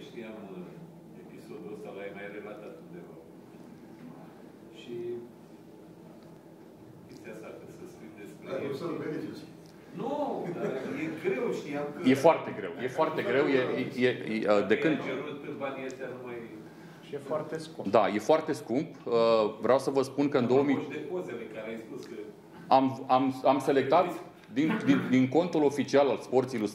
Știam uh, episodul ăsta, l-ai mai relatat undeva. Și chestia asta, că să scrii despre... Dar nu să-l verifici. Nu, dar e greu, știam că... E foarte greu, e foarte greu, e, e, e, uh, de când... Banii ăștia numai... Și e foarte scump. Da, e foarte scump. Uh, vreau să vă spun că în 2000 de pozele care ai spus că... am, am, am selectat din, din, din contul oficial al Sports Ilustrat